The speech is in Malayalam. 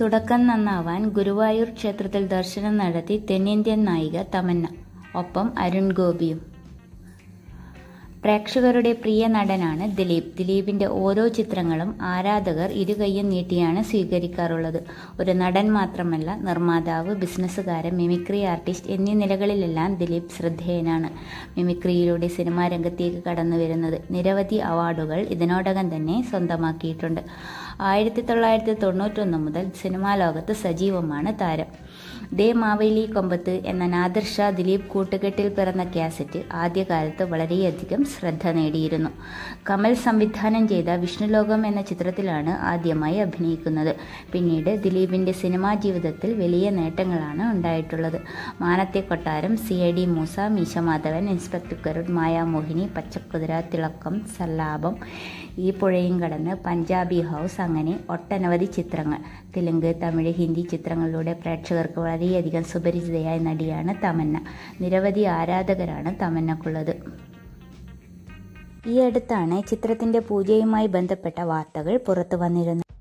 തുടക്കം നന്നാവാൻ ഗുരുവായൂർ ക്ഷേത്രത്തിൽ ദർശനം നടത്തി തെന്നിന്ത്യൻ നായിക തമന്ന ഒപ്പം അരുൺ ഗോപിയും. പ്രേക്ഷകരുടെ പ്രിയ നടനാണ് ദിലീപ്. ദിലീപിന്റെ ഓരോ ചിത്രങ്ങളും ആരാധകർ ഇരുകൈയും നീട്ടിയാണ് സ്വീകരിക്കാറുള്ളത്. ഒരു നടൻ മാത്രമല്ല നിർമ്മാതാവ് ബിസിനസ്സുകാരൻ മിമിക്രി ആർട്ടിസ്റ്റ് എന്നീ നിലകളിലെല്ലാം ദിലീപ് ശ്രദ്ധേയനാണ്. മിമിക്രിയിലൂടെ സിനിമാ രംഗത്തേക്ക് കടന്നു വരുന്നത് നിരവധി അവാർഡുകൾ ഇതിനോടകം തന്നെ സ്വന്തമാക്കിയിട്ടുണ്ട്. ആയിരത്തി തൊള്ളായിരത്തി തൊണ്ണൂറ്റൊന്ന് മുതൽ സിനിമാ ലോകത്ത് സജീവമാണ് താരം. ദേ മാവേലി കൊമ്പത്ത് എന്ന നാദർഷ ദിലീപ് കൂട്ടുകെട്ടിൽ പിറന്ന കാസറ്റ് ആദ്യകാലത്ത് വളരെയധികം ശ്രദ്ധ നേടിയിരുന്നു. കമൽ സംവിധാനം ചെയ്ത വിഷ്ണുലോകം എന്ന ചിത്രത്തിലാണ് ആദ്യമായി അഭിനയിക്കുന്നത്. പിന്നീട് ദിലീപിന്റെ സിനിമാ ജീവിതത്തിൽ വലിയ നേട്ടങ്ങളാണ് ഉണ്ടായിട്ടുള്ളത്. Manathe Kottaram C I D Moosa Meesamadhavan inspector Karun Mayamohini Pachakuthira Thilakkam Sallapam ഈ പുഴയും കടന്ന് പഞ്ചാബി ഹൗസ് അങ്ങനെ ഒട്ടനവധി ചിത്രങ്ങൾ. തെലുങ്ക് തമിഴ് ഹിന്ദി ചിത്രങ്ങളിലൂടെ പ്രേക്ഷകർക്ക് വളരെയധികം സുപരിചിതയായ നടിയാണ് തമന്ന. നിരവധി ആരാധകരാണ് തമന്നക്കുള്ളത്. ഈ അടുത്താണ് ചിത്രത്തിന്റെ പൂജയുമായി ബന്ധപ്പെട്ട വാർത്തകൾ പുറത്തു വന്നിരുന്നത്